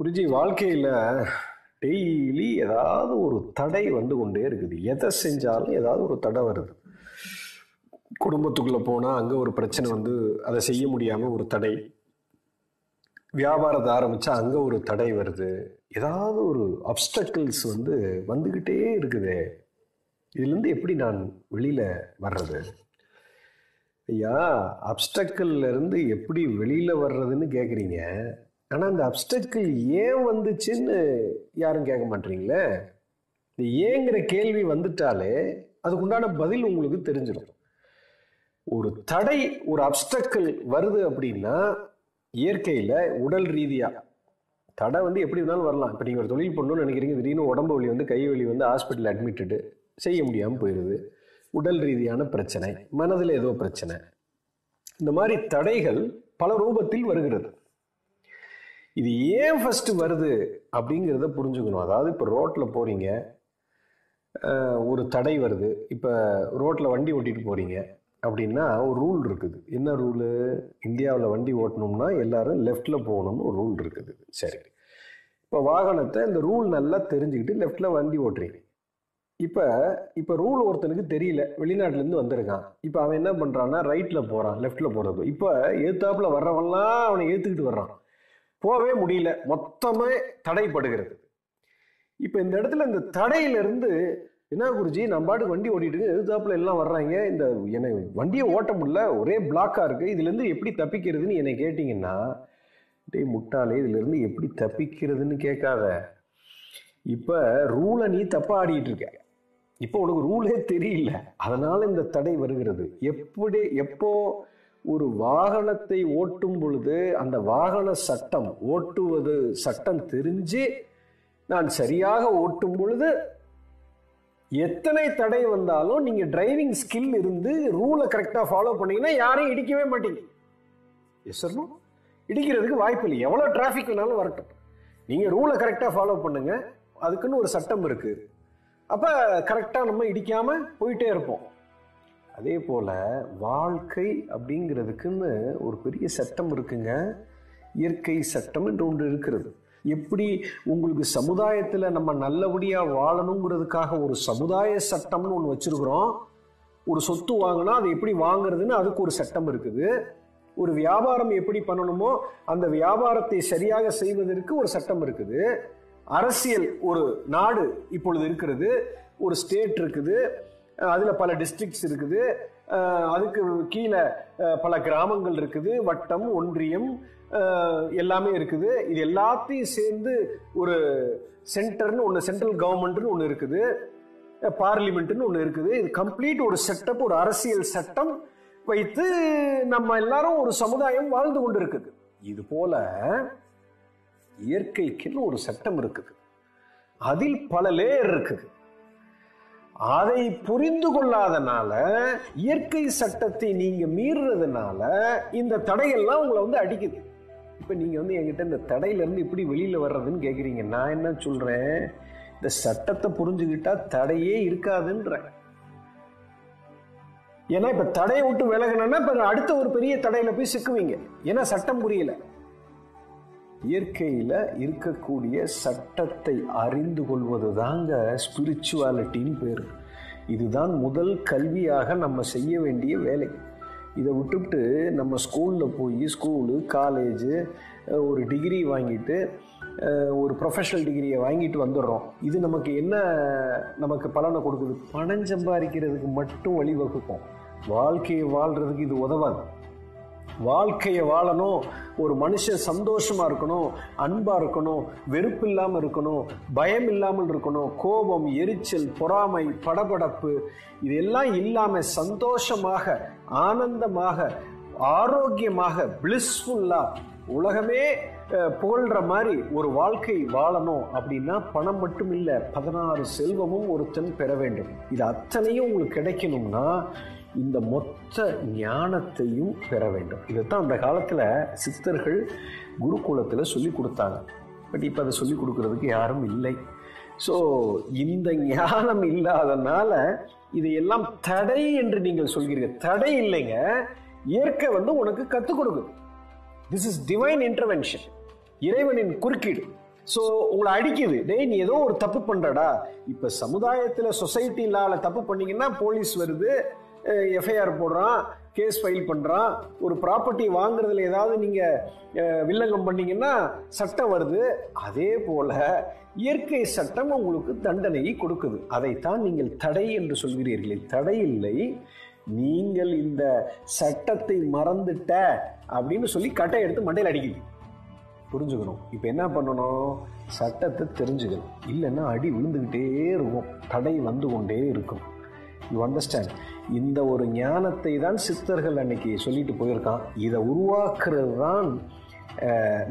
குருஜி வாழ்க்கையில் டெய்லி ஏதாவது ஒரு தடை வந்து கொண்டே இருக்குது. எதை செஞ்சாலும் ஏதாவது ஒரு தடை வருது. குடும்பத்துக்குள்ளே போனால் அங்கே ஒரு பிரச்சனை வந்து அதை செய்ய முடியாமல் ஒரு தடை. வியாபாரத்தை ஆரம்பித்தா அங்கே ஒரு தடை வருது. ஏதாவது ஒரு அப்டக்கிள்ஸ் வந்து வந்துக்கிட்டே இருக்குது. இதுலேருந்து எப்படி நான் வெளியில் வர்றது? ஐயா அப்டக்கிள்லேருந்து எப்படி வெளியில் வர்றதுன்னு கேட்குறீங்க ஆனால் அந்த அப்டக்கிள் ஏன் வந்துச்சுன்னு யாரும் கேட்க மாட்டீங்களே? இந்த ஏங்கிற கேள்வி வந்துட்டாலே அதுக்குண்டான பதில் உங்களுக்கு தெரிஞ்சிடும். ஒரு தடை ஒரு அப்டக்கிள் வருது அப்படின்னா இயற்கையில் உடல் ரீதியாக தடை வந்து எப்படி வேணாலும் வரலாம். இப்போ நீங்கள் ஒரு தொழில் பண்ணணும்னு நினைக்கிறீங்க திடீர்னு உடம்பு வலி வந்து கை வலி வந்து ஹாஸ்பிட்டல் அட்மிட்டடு செய்ய முடியாமல் போயிடுது உடல் ரீதியான பிரச்சனை மனதில் ஏதோ பிரச்சனை. இந்த மாதிரி தடைகள் பல ரூபத்தில் வருகிறது. இது ஏன் ஃபஸ்ட்டு வருது அப்படிங்கிறத புரிஞ்சுக்கணும். அதாவது இப்போ ரோட்டில் போகிறீங்க ஒரு தடை வருது. இப்போ ரோட்டில் வண்டி ஓட்டிகிட்டு போகிறீங்க அப்படின்னா ஒரு ரூல் இருக்குது. என்ன ரூலு இந்தியாவில் வண்டி ஓட்டணும்னா எல்லாரும் லெஃப்டில் போகணும்னு ஒரு ரூல் இருக்குது. சரி. இப்போ வாகனத்தை இந்த ரூல் நல்லா தெரிஞ்சுக்கிட்டு லெஃப்டில் வண்டி ஓட்டுறீங்க. இப்போ இப்போ ரூல் ஒருத்தனுக்கு தெரியல. வெளிநாட்டிலேருந்து வந்திருக்கான். இப்போ அவன் என்ன பண்ணுறான்னா ரைட்டில் போகிறான் லெஃப்டில் போகிறது இப்போ ஏத்தாப்பில் வர்றவன்லாம் அவனை ஏற்றுக்கிட்டு வர்றான். போகவே முடியல. மொத்தமே தடைப்படுகிறது. இப்போ இந்த இடத்துல இந்த தடையிலிருந்து என்ன குருஜி நம்ம பாட்டுக்கு வண்டி ஓட்டிட்டு எதிர்த்தாப்புல எல்லாம் வர்றாங்க. இந்த என்னை வண்டியை ஓட்ட முடியல. ஒரே பிளாக்காக இருக்குது இதுலேருந்து எப்படி தப்பிக்கிறதுன்னு என்னை கேட்டிங்கன்னா டே முட்டாளே இதுலேருந்து எப்படி தப்பிக்கிறதுன்னு கேட்காத. இப்போ ரூலை நீ தப்பா ஆடிட்டு இருக்க. இப்போ உனக்கு ரூலே தெரியல. அதனால இந்த தடை வருகிறது. எப்படி எப்போ ஒரு வாகனத்தை ஓட்டும் பொழுது அந்த வாகன சட்டம் ஓட்டுவது சட்டம் தெரிஞ்சு நான் சரியாக ஓட்டும் பொழுது எத்தனை தடை வந்தாலும் நீங்க டிரைவிங் ஸ்கில் இருந்து ரூலை கரெக்டாக ஃபாலோ பண்ணீங்கன்னா யாரையும் இடிக்கவே மாட்டீங்க. எஸ் இடிக்கிறதுக்கு வாய்ப்பு இல்லை. எவ்வளோ டிராஃபிக் வேணாலும் வரட்டும். நீங்கள் ரூலை கரெக்டாக ஃபாலோ பண்ணுங்க. அதுக்குன்னு ஒரு சட்டம் இருக்கு. அப்போ கரெக்டாக நம்ம இடிக்காம போயிட்டே இருப்போம். அதே போல் வாழ்க்கை அப்படிங்கிறதுக்குன்னு ஒரு பெரிய சட்டம் இருக்குங்க. இயற்கை சட்டம் என்று ஒன்று இருக்கிறது. எப்படி உங்களுக்கு சமுதாயத்தில் நம்ம நல்லபடியாக வாழணுங்கிறதுக்காக ஒரு சமுதாய சட்டம்னு ஒன்று வச்சுருக்குறோம். ஒரு சொத்து வாங்கினா அதை எப்படி வாங்குறதுன்னு அதுக்கு ஒரு சட்டம் இருக்குது. ஒரு வியாபாரம் எப்படி பண்ணணுமோ அந்த வியாபாரத்தை சரியாக செய்வதற்கு ஒரு சட்டம் இருக்குது. அரசியல் ஒரு நாடு இப்பொழுது இருக்கிறது. ஒரு ஸ்டேட் இருக்குது. அதில் பல டிஸ்ட்ரிக்ட்ஸ் இருக்குது. அதுக்கு கீழே பல கிராமங்கள் இருக்குது. வட்டம் ஒன்றியம் எல்லாமே இருக்குது. இது எல்லாத்தையும் சேர்ந்து ஒரு சென்டர்னு ஒன்று சென்ட்ரல் கவர்மெண்ட்னு ஒன்று இருக்குது. பார்லிமெண்ட்னு ஒன்று இருக்குது. இது கம்ப்ளீட் ஒரு செட்டப் ஒரு அரசியல் சட்டம் வைத்து நம்ம எல்லாரும் ஒரு சமுதாயம் வாழ்ந்து கொண்டு இருக்குது இது போல இயற்கைக்குன்னு ஒரு சட்டம் இருக்குது. அதில் பல லேயர் இருக்குது. அதை புரிந்து கொள்ளாதனால இயற்கை சட்டத்தை நீங்க மீறுறதுனால இந்த தடையெல்லாம் உங்களை வந்து அடிக்குது. இப்ப நீங்க வந்து என்கிட்ட இந்த தடையில இருந்து இப்படி வெளியில வர்றதுன்னு கேக்குறீங்க. நான் என்ன சொல்றேன்? இந்த சட்டத்தை புரிஞ்சுக்கிட்டா தடையே இருக்காதுன்றேன் ஏன்னா இப்ப தடையை விட்டு விலகணும்னா இப்ப அடுத்த ஒரு பெரிய தடையில போய் சிக்குவீங்க. ஏன்னா சட்டம் புரியல. இயற்கையில் இருக்கக்கூடிய சட்டத்தை அறிந்து கொள்வது தாங்க ஸ்பிரிச்சுவாலிட்டின்னு பேர். இதுதான் முதல் கல்வியாக நம்ம செய்ய வேண்டிய வேலை. இதை விட்டுவிட்டு நம்ம ஸ்கூலில் போய் ஸ்கூலு காலேஜு ஒரு டிகிரி வாங்கிட்டு ஒரு ப்ரொஃபஷனல் டிகிரியை வாங்கிட்டு வந்துடுறோம். இது நமக்கு என்ன நமக்கு பலனை கொடுக்குது? பணம் சம்பாதிக்கிறதுக்கு மட்டும் வழிவகுக்கும். வாழ்க்கையை வாழ்கிறதுக்கு இது உதவாது. வாழ்க்கையை வாழணும். ஒரு மனுஷன் சந்தோஷமா இருக்கணும் அன்பா இருக்கணும் வெறுப்பு இல்லாமல் இருக்கணும் பயம் இல்லாமல் இருக்கணும் கோபம் எரிச்சல் பொறாமை படபடப்பு இதெல்லாம் இல்லாம சந்தோஷமாக ஆனந்தமாக ஆரோக்கியமாக பிளிஸ்ஃபுல்லா உலகமே புகழ்ற மாதிரி ஒரு வாழ்க்கை வாழணும் அப்படின்னா பணம் மட்டும் இல்லை பதினாறு செல்வமும் ஒருத்தன் பெற வேண்டும். இது அத்தனையும் உங்களுக்கு கிடைக்கணும்னா இந்த மொத்த ஞானத்தையும் பெற வேண்டும். இதைத்தான் அந்த காலத்தில் சித்தர்கள் குருகுலத்தில் சொல்லி கொடுத்தாங்க. பட் இப்போ அதை சொல்லி கொடுக்கறதுக்கு யாரும் இல்லை. ஸோ இந்த ஞானம் இல்லாதனால இதையெல்லாம் தடை என்று நீங்கள் சொல்கிறீர்கள். தடை இல்லைங்க. இயற்கை வந்து உனக்கு கற்றுக் கொடுக்குது. திஸ் இஸ் டிவைன் இன்டர்வென்ஷன் இறைவனின் குறுக்கீடு. ஸோ உங்களை அடிக்குது. டேய் நீ ஏதோ ஒரு தப்பு பண்ணுறடா இப்போ சமுதாயத்தில் சொசைட்டி இல்லாத தப்பு பண்ணீங்கன்னா போலீஸ் வருது. எஃப்ஐஆர் போடுறான் கேஸ் ஃபைல் பண்ணுறான் ஒரு ப்ராப்பர்ட்டி வாங்குறதுல ஏதாவது நீங்கள் வில்லங்கம் பண்ணீங்கன்னா சட்டம் வருது. அதே போல் இயற்கை சட்டம் உங்களுக்கு தண்டனையை கொடுக்குது. அதைத்தான் நீங்கள் தடை என்று சொல்கிறீர்களே. தடை இல்லை நீங்கள் இந்த சட்டத்தை மறந்துட்ட அப்படின்னு சொல்லி கட்டை எடுத்து மண்டையில் அடிக்குது. புரிஞ்சுக்கணும். இப்போ என்ன பண்ணணும்? சட்டத்தை தெரிஞ்சுக்கணும். இல்லைன்னா அடி விழுந்துக்கிட்டே இருக்கும். தடை வந்து கொண்டே இருக்கும். யூ அண்டர்ஸ்டாண்ட் இந்த ஒரு ஞானத்தை தான் சித்தர்கள் அன்னைக்கு சொல்லிட்டு போயிருக்கான். இதை உருவாக்குறது தான்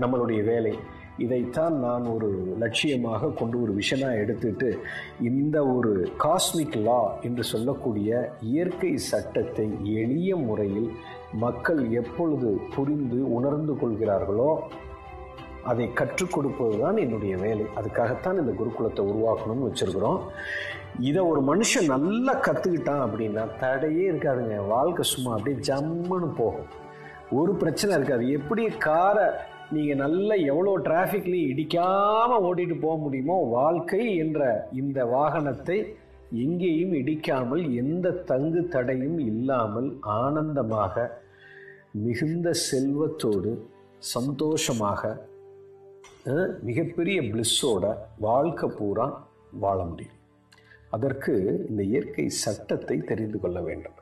நம்மளுடைய வேலை. இதைத்தான் நான் ஒரு லட்சியமாக கொண்டு ஒரு விஷனாக எடுத்துட்டு இந்த ஒரு காஸ்மிக் லா என்று சொல்லக்கூடிய இயற்கை சட்டத்தை எளிய முறையில் மக்கள் எப்பொழுது புரிந்து உணர்ந்து கொள்கிறார்களோ அதை கற்றுக் கொடுப்பது தான் என்னுடைய வேலை. அதுக்காகத்தான் இந்த குருகுலத்தை உருவாக்கணும்னு வச்சிருக்கிறோம். இதை ஒரு மனுஷன் நல்லா கற்றுக்கிட்டான் அப்படின்னா தடையே இருக்காதுங்க. வாழ்க்கை சும்மா அப்படியே ஜம்முன்னு போகும். ஒரு பிரச்சனை இருக்காது. எப்படி காரை நீங்கள் நல்ல எவ்வளோ டிராஃபிக்லையும் இடிக்காமல் ஓட்டிகிட்டு போக முடியுமோ வாழ்க்கை என்ற இந்த வாகனத்தை எங்கேயும் இடிக்காமல் எந்த தங்கு தடையும் இல்லாமல் ஆனந்தமாக மிகுந்த செல்வத்தோடு சந்தோஷமாக மிகப்பெரிய பிளிஸ்ஸோட வாழ்க்கை பூரா வாழ முடியும். அதற்கு இந்த இயற்கை சட்டத்தை தெரிந்து கொள்ள வேண்டும்.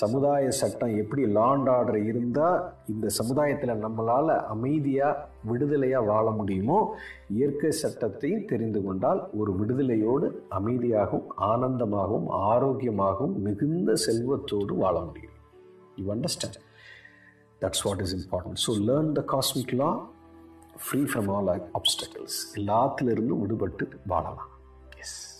சமுதாய சட்டம் எப்படி லாண்ட் ஆர்டர் இருந்தால் இந்த சமுதாயத்தில் நம்மளால் அமைதியாக விடுதலையாக வாழ முடியுமோ இயற்கை சட்டத்தையும் தெரிந்து கொண்டால் ஒரு விடுதலையோடு அமைதியாகவும் ஆனந்தமாகவும் ஆரோக்கியமாகவும் மிகுந்த செல்வத்தோடு வாழ முடியும். You understand that's what is important so learn the cosmic law free from all obstacles எல்லாத்துலேருந்தும் விடுபட்டு வாழலாம். எஸ்